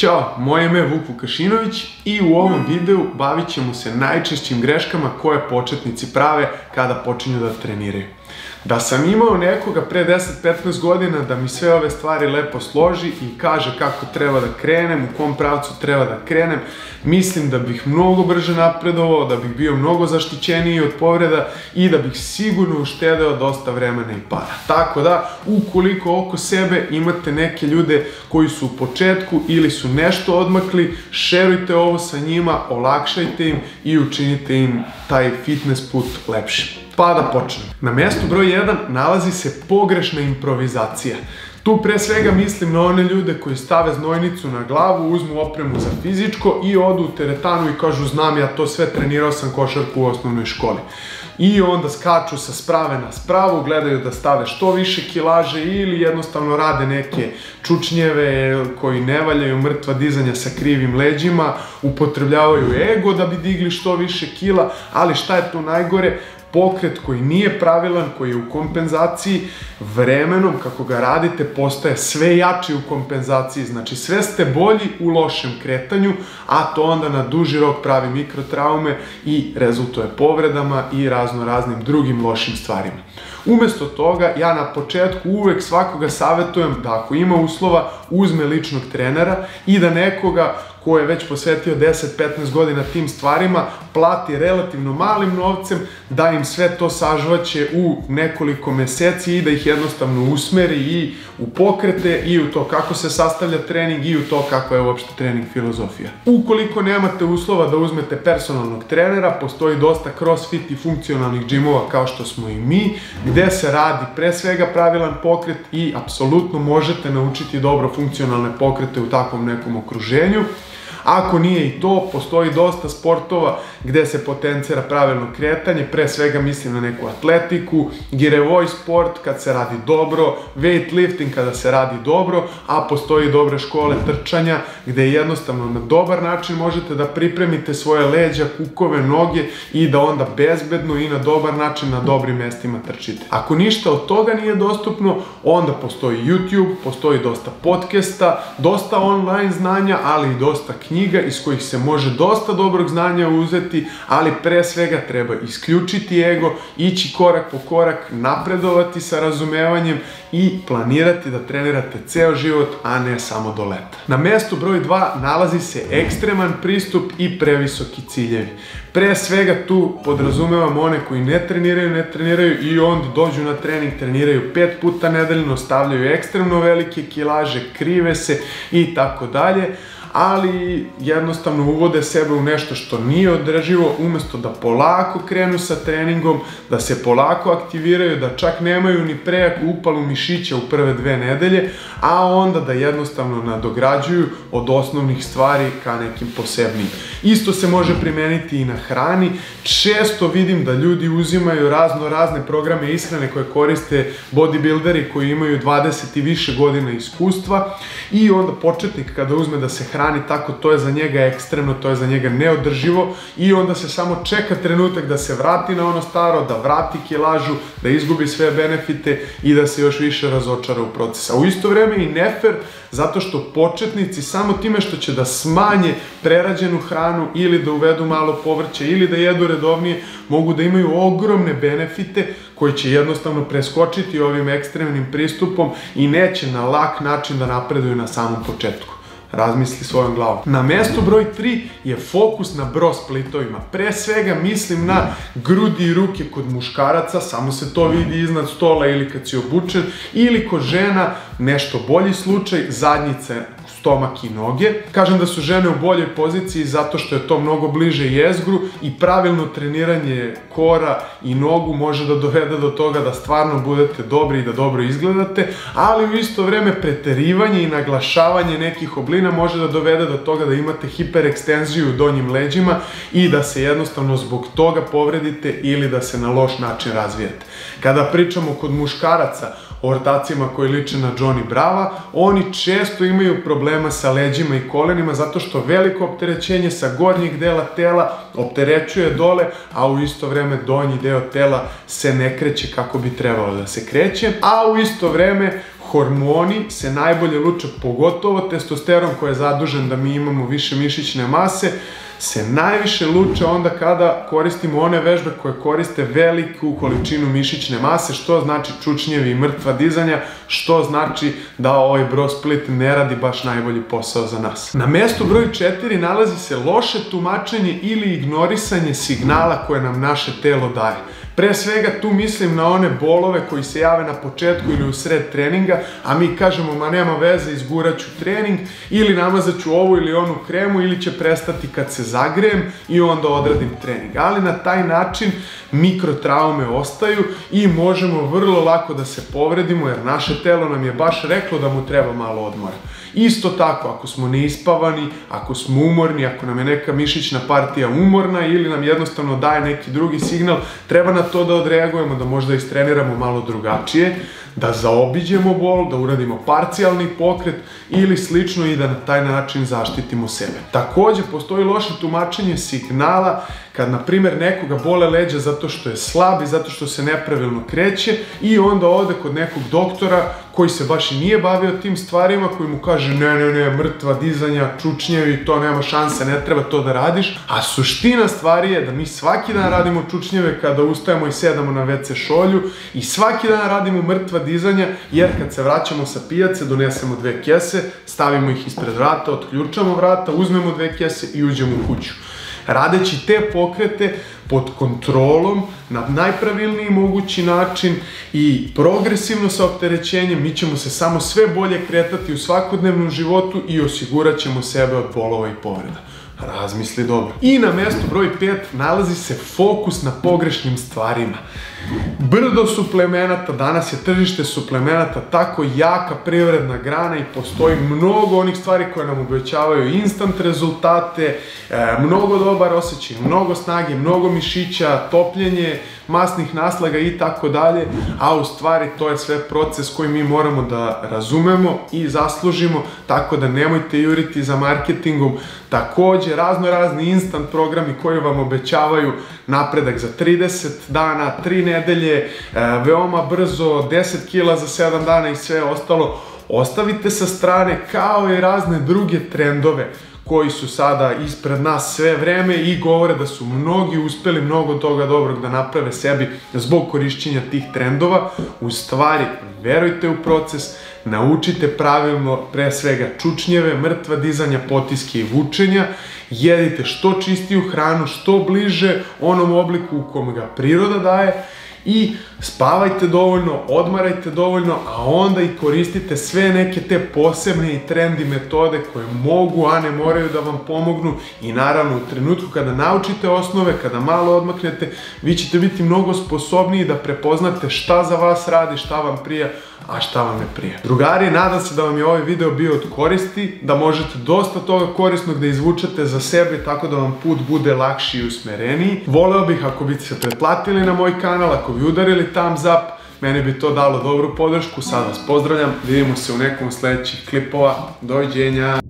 Ćao, moje ime je Vuk Vukašinović i u ovom videu bavit ćemo se najčešćim greškama koje početnici prave kada počinju da treniraju. Da sam imao nekoga pre 10-15 godina da mi sve ove stvari lepo složi i kaže kako treba da krenem, u kom pravcu treba da krenem, mislim da bih mnogo brže napredovao, da bih bio mnogo zaštićeniji od povreda i da bih sigurno uštedeo dosta vremena i para. Tako da, ukoliko oko sebe imate neke ljude koji su u početku ili su nešto odmakli, šerujte ovo sa njima, olakšajte im i učinite im taj fitness put lepšim. Pa da počnem. Na mestu broj 1 nalazi se pogrešna improvizacija. Tu pre svega mislim na one ljude koji stave znojnicu na glavu, uzmu opremu za fizičko i odu u teretanu i kažu znam ja to sve, trenirao sam košarku u osnovnoj školi. I onda skaču sa sprave na spravu, gledaju da stave što više kilaže ili jednostavno rade neke čučnjeve koji ne valjaju mrtva dizanja sa krivim leđima, upotrebljavaju ego da bi digli što više kila, ali šta je tu najgore? Pokret koji nije pravilan, koji je u kompenzaciji, vremenom kako ga radite postaje sve jači u kompenzaciji, znači sve ste bolji u lošem kretanju, a to onda na duži rok pravi mikrotraume i rezultuje povredama i razno raznim drugim lošim stvarima. Umesto toga, ja na početku uvek svakoga savjetujem da ako ima uslova, uzme ličnog trenera i da nekoga ko je već posvetio 10-15 godina tim stvarima, plati relativno malim novcem, da im sve to sažvaće u nekoliko meseci i da ih jednostavno usmeri i u pokrete i u to kako se sastavlja trening i u to kakva je uopšte trening filozofija. Ukoliko nemate uslova da uzmete personalnog trenera, postoji dosta crossfit i funkcionalnih džimova kao što smo i mi, gde se radi pre svega pravilan pokret i apsolutno možete naučiti dobro funkcionalne pokrete u takvom nekom okruženju. Ako nije i to, postoji dosta sportova gde se potencira pravilno kretanje, pre svega mislim na neku atletiku, girevoj sport kad se radi dobro, weightlifting kada se radi dobro, a postoji dobre škole trčanja gde jednostavno na dobar način možete da pripremite svoje leđa, kukove, noge i da onda bezbedno i na dobar način na dobrim mestima trčite. Ako ništa od toga nije dostupno, onda postoji YouTube, postoji dosta podcasta, dosta online znanja, ali i dosta knjiga iz kojih se može dosta dobrog znanja uzeti, ali pre svega treba isključiti ego, ići korak po korak, napredovati sa razumevanjem i planirati da trenirate ceo život, a ne samo do leta. Na mestu broj 2 nalazi se ekstreman pristup i previsoki ciljevi. Pre svega tu podrazumevam one koji ne treniraju, ne treniraju i onda dođu na trening, treniraju pet puta nedeljno, stavljaju ekstremno velike kilaže, krive se i tako dalje ali jednostavno uvode sebe u nešto što nije održivo, umesto da polako krenu sa treningom, da se polako aktiviraju, da čak nemaju ni prejaku upalu mišića u prve dve nedelje, a onda da jednostavno nadograđuju od osnovnih stvari ka nekim posebnim. Isto se može primeniti i na hrani. Često vidim da ljudi uzimaju razno razne programe ishrane koje koriste bodybuilderi koji imaju 20 i više godina iskustva i onda početnik kada uzme da se hrani hrani tako, to je za njega ekstremno, to je za njega neodrživo i onda se samo čeka trenutak da se vrati na ono staro, da vrati kilažu, da izgubi sve benefite i da se još više razočara u proces. A u isto vreme i nefer, zato što početnici samo time što će da smanje prerađenu hranu ili da uvedu malo povrće ili da jedu redovnije, mogu da imaju ogromne benefite koji će jednostavno preskočiti ovim ekstremnim pristupom i neće na lak način da napreduju na samom početku razmisli svojom glavom. Na mestu broj 3 je fokus na bro splitovima. Pre svega mislim na grudi i ruke kod muškaraca, samo se to vidi iznad stola ili kad si obučen, ili kod žena nešto bolji slučaj, zadnjice stomak i noge. Kažem da su žene u boljoj poziciji zato što je to mnogo bliže jezgru i pravilno treniranje kora i nogu može da dovede do toga da stvarno budete dobri i da dobro izgledate, ali u isto vreme preterivanje i naglašavanje nekih oblina može da dovede do toga da imate hiperekstenziju u donjim leđima i da se jednostavno zbog toga povredite ili da se na loš način razvijete. Kada pričamo kod muškaraca, ortacima koji liče na Johnny Brava, oni često imaju problema sa leđima i kolenima zato što veliko opterećenje sa gornjeg dela tela opterećuje dole, a u isto vreme donji deo tela se ne kreće kako bi trebalo da se kreće, a u isto vreme hormoni se najbolje luče, pogotovo testosteron koji je zadužen da mi imamo više mišićne mase, se najviše luče onda kada koristimo one vežbe koje koriste veliku količinu mišićne mase, što znači čučnjevi i mrtva dizanja, što znači da ovaj bro split ne radi baš najbolji posao za nas. Na mestu broj 4 nalazi se loše tumačenje ili ignorisanje signala koje nam naše telo daje. Pre svega tu mislim na one bolove koji se jave na početku ili u sred treninga, a mi kažemo ma nema veze, izguraću trening ili namazaću ovu ili onu kremu ili će prestati kad se zagrejem i onda odradim trening. Ali na taj način mikrotraume ostaju i možemo vrlo lako da se povredimo jer naše telo nam je baš reklo da mu treba malo odmora. Isto tako, ako smo neispavani, ako smo umorni, ako nam je neka mišićna partija umorna ili nam jednostavno daje neki drugi signal, treba na to da odreagujemo, da možda istreniramo malo drugačije, da zaobiđemo bol, da uradimo parcijalni pokret ili slično i da na taj način zaštitimo sebe. Takođe, postoji loše tumačenje signala kad, na primer, nekoga bole leđa zato što je slab i zato što se nepravilno kreće i onda ode kod nekog doktora koji se baš i nije bavio tim stvarima, koji mu kaže ne, ne, ne, mrtva dizanja, čučnjevi, to nema šanse, ne treba to da radiš. A suština stvari je da mi svaki dan radimo čučnjeve kada ustajemo i sedamo na WC šolju i svaki dan radimo mrtva dizanja, jer kad se vraćamo sa pijace, donesemo dve kese, stavimo ih ispred vrata, otključamo vrata, uzmemo dve kese i uđemo u kuću radeći te pokrete pod kontrolom na najpravilniji mogući način i progresivno sa opterećenjem mi ćemo se samo sve bolje kretati u svakodnevnom životu i osigurat ćemo sebe od bolova i povreda. Razmisli dobro. I na mestu broj 5 nalazi se fokus na pogrešnim stvarima. Brdo suplemenata, danas je tržište suplemenata tako jaka privredna grana i postoji mnogo onih stvari koje nam obećavaju instant rezultate, e, mnogo dobar osjećaj, mnogo snage, mnogo mišića, topljenje, masnih naslaga i tako dalje, a u stvari to je sve proces koji mi moramo da razumemo i zaslužimo, tako da nemojte juriti za marketingom. Takođe, razno razni instant programi koji vam obećavaju napredak za 30 dana, 3 nedelje, e, veoma brzo, 10 kila za 7 dana i sve ostalo, ostavite sa strane kao i razne druge trendove koji su sada ispred nas sve vreme i govore da su mnogi uspeli mnogo toga dobrog da naprave sebi zbog korišćenja tih trendova. U stvari, verujte u proces, naučite pravilno pre svega čučnjeve, mrtva dizanja, potiske i vučenja, jedite što čistiju hranu, što bliže onom obliku u kom ga priroda daje i spavajte dovoljno, odmarajte dovoljno, a onda i koristite sve neke te posebne i trendi metode koje mogu, a ne moraju da vam pomognu i naravno u trenutku kada naučite osnove, kada malo odmaknete, vi ćete biti mnogo sposobniji da prepoznate šta za vas radi, šta vam prija, a šta vam ne prije. Drugari, nadam se da vam je ovaj video bio od koristi, da možete dosta toga korisnog da izvučete za sebe, tako da vam put bude lakši i usmereniji. Voleo bih ako biste se pretplatili na moj kanal, ako bi udarili thumbs up, meni bi to dalo dobru podršku. Sad vas pozdravljam, vidimo se u nekom sledećih klipova. Doviđenja!